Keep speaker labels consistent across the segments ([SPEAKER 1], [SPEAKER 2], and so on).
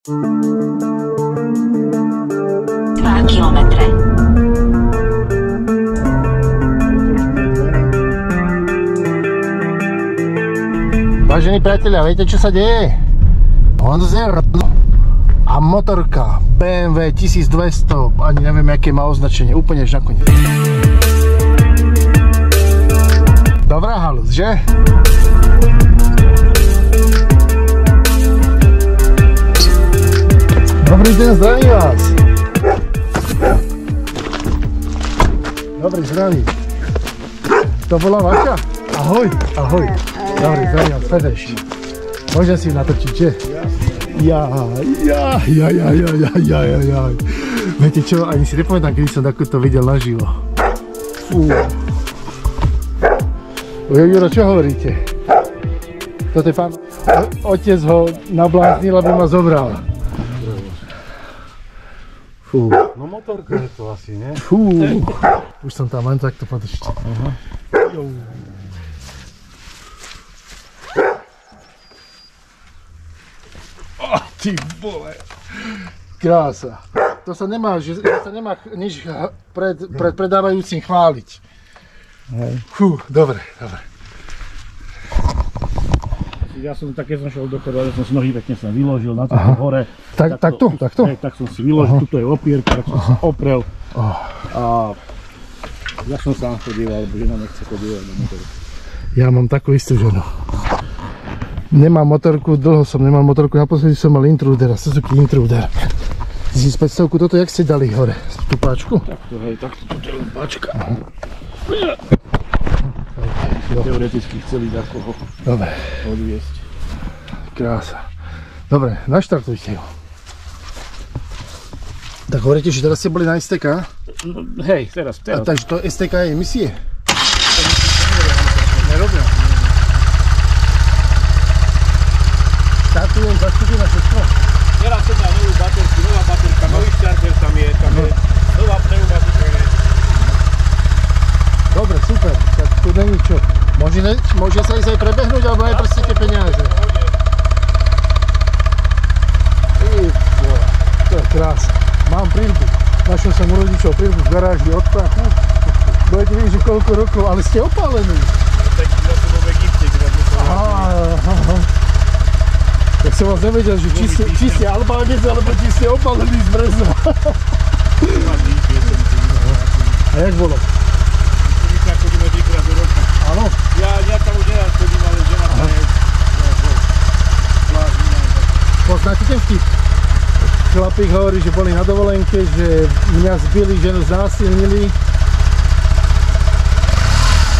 [SPEAKER 1] Dva kilometre.
[SPEAKER 2] Vážení priatelia, viete čo sa deje? Honzer a motorka BMW 1200, ani neviem, aké má označenie, úplne až nakoniec. Dobrá halus, že? Dobrý deň, zdravím vás. Dobrý, zdravím. To bola vaša? Ahoj, ahoj. Dobrý, zdravím vás, srdečne. Môžem si natočiť, že? Ja, ja, ja, ja, ja, ja. Viete čo, ani si nepamätám, kedy som takúto videl naživo. Fú. Ujo, Juro, čo hovoríte? Toto je pán... Otec ho nabláznil, aby ma zobral. Fú,
[SPEAKER 3] No motorka je to asi, nie?
[SPEAKER 2] fú. Už som tam len takto podržte. Jo. Oh, ty vole. Krása. To sa nemá, že, že sa nemá nič pred, pred predávajúcim chváliť. Fú, dobre, dobre.
[SPEAKER 4] Ja som také som šiel do ale som si nohy pekne som vyložil na to hore.
[SPEAKER 2] Tak, takto, takto?
[SPEAKER 4] Hej, tak som si vyložil, tuto je opierka, tak som sa oprel.
[SPEAKER 2] Oh.
[SPEAKER 4] A ja som to díval, lebo žena nechce chodívať na motor.
[SPEAKER 2] Ja mám takú istú ženu. Nemám motorku, dlho som nemal motorku, naposledy som mal Intrudera, Suzuki Intruder. 1500, toto jak ste dali hore? Tú páčku?
[SPEAKER 4] Takto, hej, takto, tuto je len páčka. Teoreticky chceli za koho
[SPEAKER 2] Dobre,
[SPEAKER 4] odviesť.
[SPEAKER 2] krása. Dobre, naštartujte ju. Tak hovoríte, že teraz ste boli na STK?
[SPEAKER 4] No, hej, teraz,
[SPEAKER 2] A
[SPEAKER 4] teraz.
[SPEAKER 2] takže to STK je emisie?
[SPEAKER 4] nerobia.
[SPEAKER 2] Štartujem, zastupím na všetko?
[SPEAKER 4] Teraz som dal novú baterku, nová baterka, nový štarter tam je, tam je nová pneumatika.
[SPEAKER 2] Dobre, super, tak tu není čo. Môže, môže sa ísť aj prebehnúť, alebo aj proste tie peniaze. To je krásne. Mám prílbu. Našiel som u rodičov prílbu v garáži od prachu. Budete vidieť, že koľko rokov, ale ste opálení.
[SPEAKER 4] Tak ja som bol v Egypte, kde.
[SPEAKER 2] Tak som vás nevedel, že či ste, či ste Albánec, alebo či ste opálení z Brezna. A jak bolo?
[SPEAKER 4] My sa chodíme trikrát do roka.
[SPEAKER 2] Áno?
[SPEAKER 4] Ja, ja tam už neraz chodím, ale žena tam je. Plážni,
[SPEAKER 2] Poznáte ten vtip? Chlapík hovorí, že boli na dovolenke, že mňa zbili, ženu znásilnili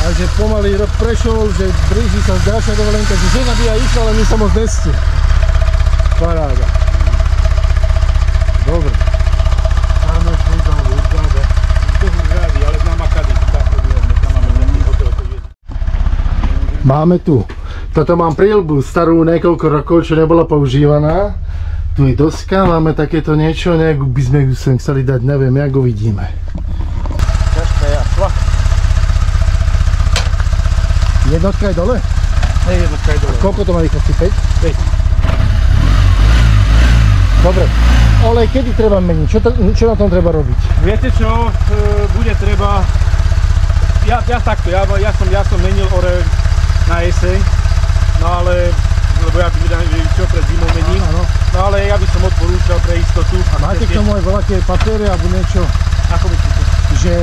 [SPEAKER 2] a že pomaly rok prešiel, že blíži sa ďalšia dovolenka, že žena by aj išla, ale my sa moc neste. Paráda. Dobre. Máme tu. Toto mám prílbu starú niekoľko rokov, čo nebola používaná. Tu je doska, máme takéto niečo, nejak by sme ju sem chceli dať, neviem, jak uvidíme.
[SPEAKER 4] Ťažké je šla.
[SPEAKER 2] Jednotka je dole?
[SPEAKER 4] Hej, jednotka je dole.
[SPEAKER 2] Koľko to má rýchlosti? 5?
[SPEAKER 4] 5.
[SPEAKER 2] Dobre. Olej kedy treba meniť? Čo, to, čo na tom treba robiť?
[SPEAKER 4] Viete čo, e, bude treba... Ja, ja takto, ja, ja, som, ja som menil ore na jeseň, no ale, lebo ja vydám, že čo pred zimou mením,
[SPEAKER 2] Áno.
[SPEAKER 4] no ale ja by som odporúčal pre istotu.
[SPEAKER 2] A máte k tomu aj voľaké papiere alebo niečo,
[SPEAKER 4] Ako myslíte?
[SPEAKER 2] že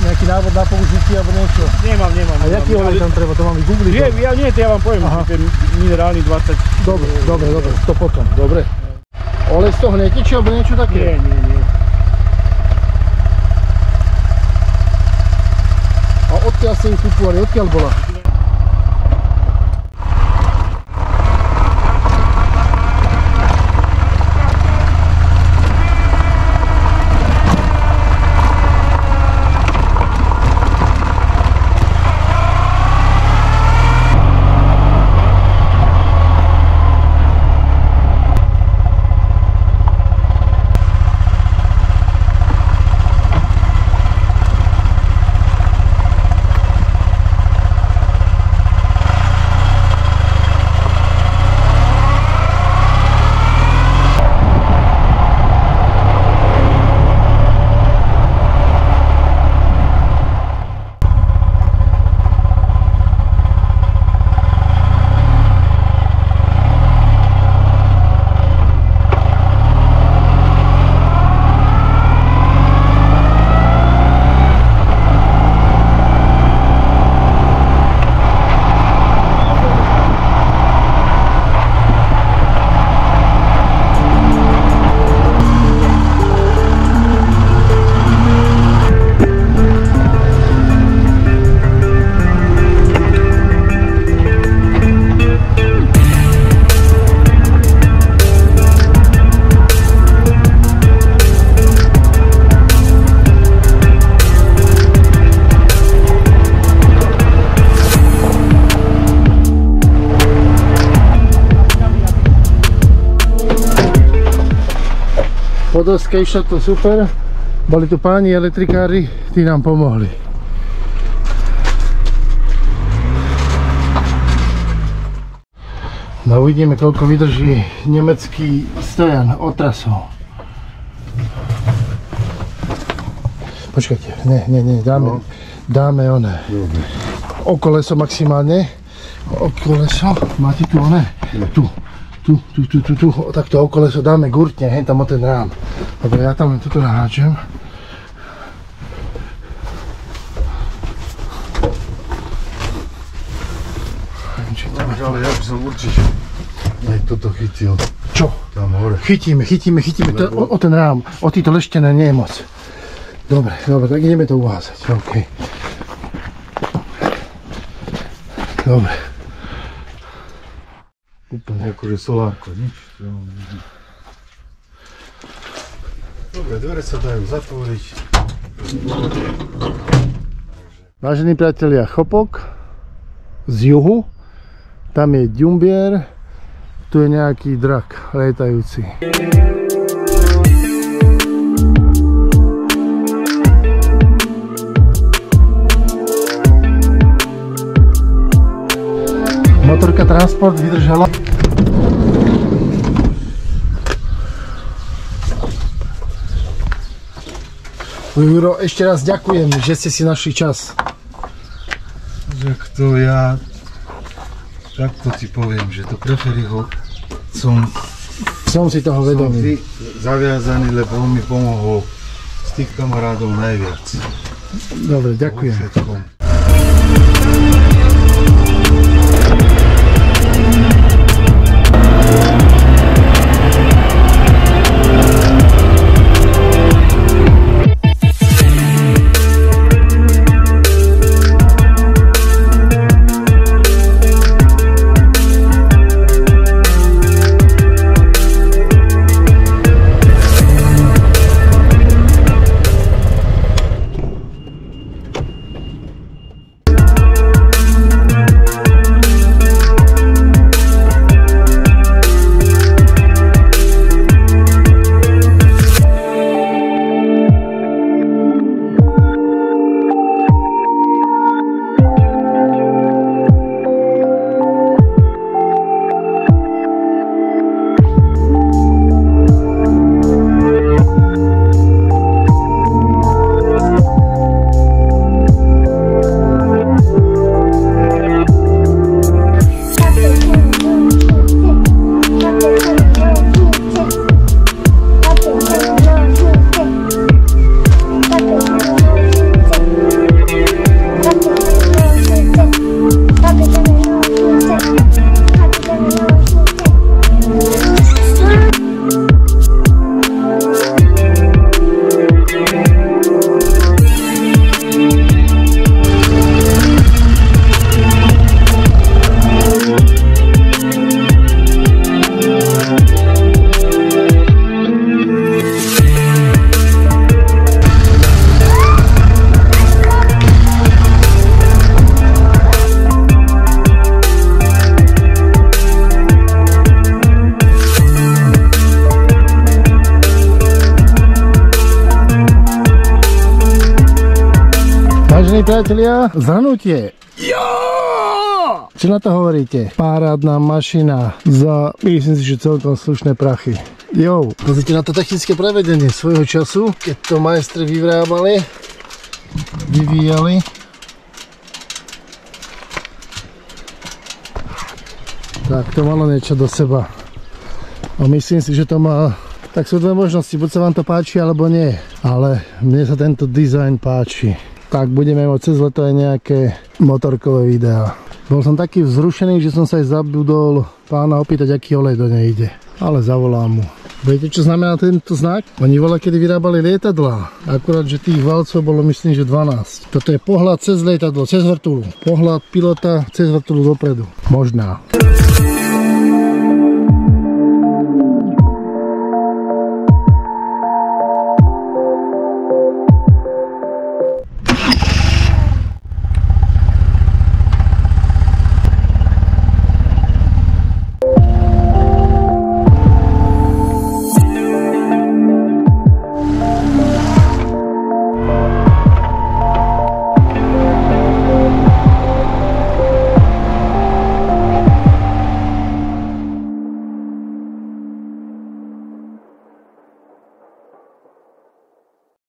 [SPEAKER 2] nejaký návod na použitie alebo niečo?
[SPEAKER 4] Nemám, nemám.
[SPEAKER 2] A jaký olej tam treba? To mám vygoogliť?
[SPEAKER 4] ja nie, to ja vám poviem,
[SPEAKER 2] Aha.
[SPEAKER 4] ten minerálny 20.
[SPEAKER 2] Dobre, dobre, dobre, to potom, dobre. Olej z toho netečie alebo niečo
[SPEAKER 4] Nie,
[SPEAKER 2] také?
[SPEAKER 4] nie, nie.
[SPEAKER 2] A odkiaľ ste ju kupovali? Odkiaľ bola? Podoske išlo to super. Boli tu páni elektrikári, tí nám pomohli. No uvidíme, koľko vydrží nemecký stojan otrasov. Počkajte, ne, ne, ne, dáme, dáme one. O koleso maximálne. O koleso, máte tu one? Tu, tu, tu, tu, tu, tu, takto o koleso dáme gurtne, hen tam o ten rám. Dobre, ja tam len tuto naháčem.
[SPEAKER 3] Ale ja by som určite aj toto chytil
[SPEAKER 2] Čo?
[SPEAKER 3] tam hore.
[SPEAKER 2] Chytíme, chytíme, chytíme, to, o, o ten rám, o títo leštené nie je moc. Dobre, dobre, tak ideme to uházať, OK. Dobre.
[SPEAKER 3] Úplne akože solárko, nič. Dobre, dvere sa dajú zatvoriť.
[SPEAKER 2] Vážení priatelia, Chopok z juhu, tam je Ďumbier, tu je nejaký drak lietajúci. Motorka Transport vydržala. Juro, ešte raz ďakujem, že ste si našli čas.
[SPEAKER 3] Tak to ja takto ti poviem, že to preferiho som,
[SPEAKER 2] Som si toho
[SPEAKER 3] som
[SPEAKER 2] vedomý.
[SPEAKER 3] vy zaviazaný, lebo on mi pomohol z tých kamarádov najviac.
[SPEAKER 2] Dobre, ďakujem.
[SPEAKER 3] Všetkom.
[SPEAKER 2] Priatelia, zhrnutie. Jo! Čo na to hovoríte? Párádna mašina za, myslím si, že celkom slušné prachy. Jo, pozrite na to technické prevedenie svojho času, keď to majstri vyvrábali, vyvíjali. Tak to malo niečo do seba. A myslím si, že to má... Tak sú dve možnosti, buď sa vám to páči, alebo nie. Ale mne sa tento dizajn páči. Tak budeme mať cez leto aj nejaké motorkové videá. Bol som taký vzrušený, že som sa aj zabudol pána opýtať, aký olej do nej ide. Ale zavolám mu. Viete, čo znamená tento znak? Oni voľa kedy vyrábali lietadlá. Akurát, že tých valcov bolo myslím, že 12. Toto je pohľad cez lietadlo, cez vrtulu. Pohľad pilota cez vrtulu dopredu. Možná.